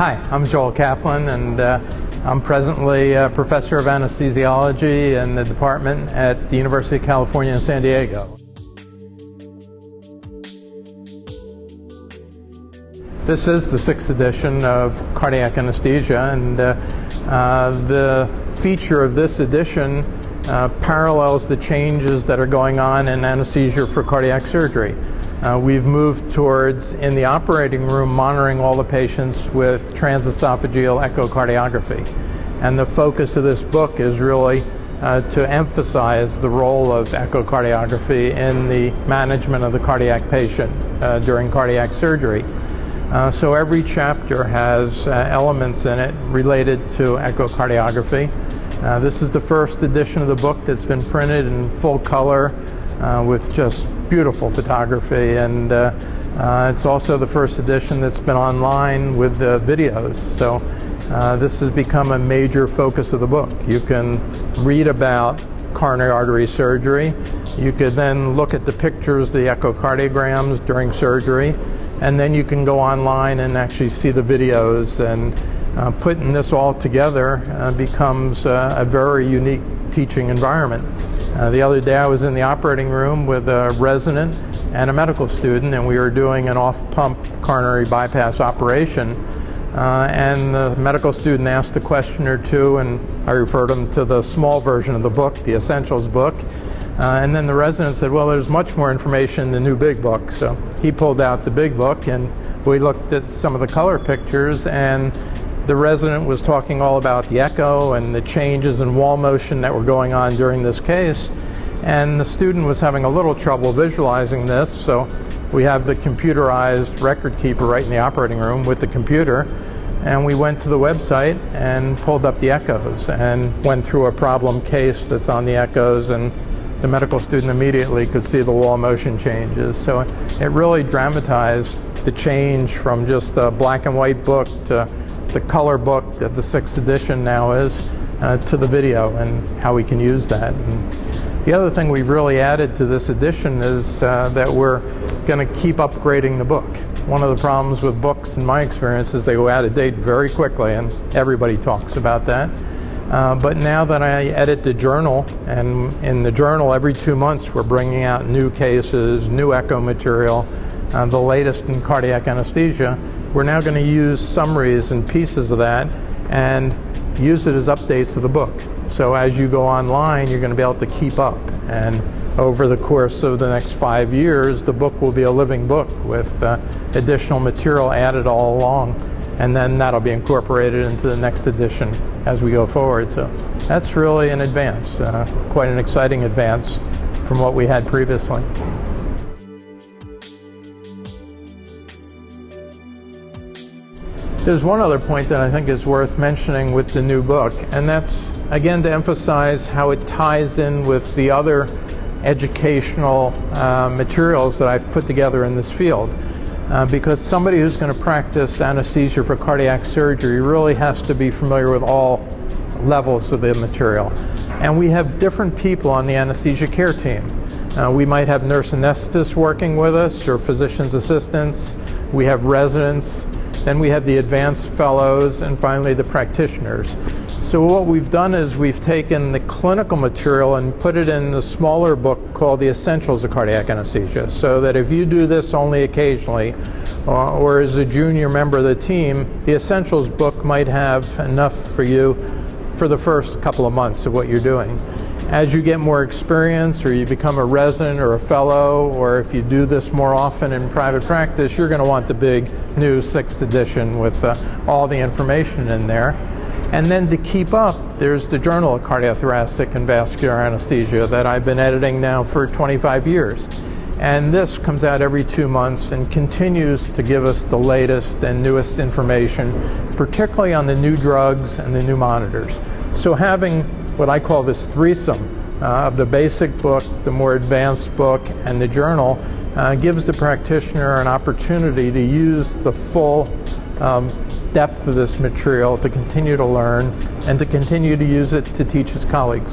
Hi, I'm Joel Kaplan, and uh, I'm presently a professor of anesthesiology in the department at the University of California in San Diego. This is the sixth edition of cardiac anesthesia, and uh, uh, the feature of this edition uh, parallels the changes that are going on in anesthesia for cardiac surgery. Uh, we've moved towards, in the operating room, monitoring all the patients with transesophageal echocardiography. And the focus of this book is really uh, to emphasize the role of echocardiography in the management of the cardiac patient uh, during cardiac surgery. Uh, so every chapter has uh, elements in it related to echocardiography. Uh, this is the first edition of the book that's been printed in full color with just beautiful photography, and uh, uh, it's also the first edition that's been online with the videos. So uh, this has become a major focus of the book. You can read about coronary artery surgery. You could then look at the pictures, the echocardiograms during surgery, and then you can go online and actually see the videos. And uh, putting this all together uh, becomes uh, a very unique teaching environment. Uh, the other day I was in the operating room with a resident and a medical student, and we were doing an off pump coronary bypass operation. Uh, and the medical student asked a question or two, and I referred him to the small version of the book, the Essentials book. Uh, and then the resident said, Well, there's much more information in the new big book. So he pulled out the big book, and we looked at some of the color pictures, and the resident was talking all about the echo and the changes in wall motion that were going on during this case. And the student was having a little trouble visualizing this, so we have the computerized record keeper right in the operating room with the computer. And we went to the website and pulled up the echoes and went through a problem case that's on the echoes. And the medical student immediately could see the wall motion changes. So it really dramatized the change from just a black and white book to the color book that the sixth edition now is uh, to the video and how we can use that. And the other thing we've really added to this edition is uh, that we're going to keep upgrading the book. One of the problems with books, in my experience, is they go out of date very quickly, and everybody talks about that. Uh, but now that I edit the journal, and in the journal every two months we're bringing out new cases, new echo material, uh, the latest in cardiac anesthesia, we're now going to use summaries and pieces of that and use it as updates of the book. So as you go online, you're going to be able to keep up. And over the course of the next five years, the book will be a living book with uh, additional material added all along. And then that'll be incorporated into the next edition as we go forward. So that's really an advance, uh, quite an exciting advance from what we had previously. There's one other point that I think is worth mentioning with the new book, and that's again to emphasize how it ties in with the other educational uh, materials that I've put together in this field. Uh, because somebody who's going to practice anesthesia for cardiac surgery really has to be familiar with all levels of the material. And we have different people on the anesthesia care team. Uh, we might have nurse anesthetists working with us or physician's assistants. We have residents. Then we have the advanced fellows, and finally the practitioners. So what we've done is we've taken the clinical material and put it in the smaller book called The Essentials of Cardiac Anesthesia, so that if you do this only occasionally, or, or as a junior member of the team, the Essentials book might have enough for you for the first couple of months of what you're doing as you get more experience or you become a resident or a fellow or if you do this more often in private practice, you're going to want the big new sixth edition with uh, all the information in there. And then to keep up, there's the Journal of Cardiothoracic and Vascular Anesthesia that I've been editing now for 25 years. And this comes out every two months and continues to give us the latest and newest information, particularly on the new drugs and the new monitors. So having what I call this threesome uh, of the basic book, the more advanced book, and the journal uh, gives the practitioner an opportunity to use the full um, depth of this material to continue to learn and to continue to use it to teach his colleagues.